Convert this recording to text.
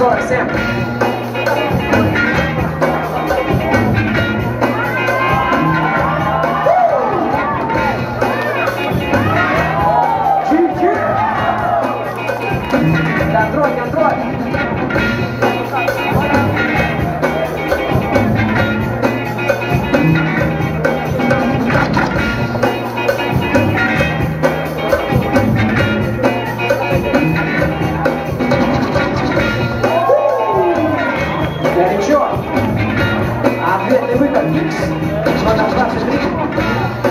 horas sempre. Ladrões, ladrões! Горячо. Ответный выход. 123.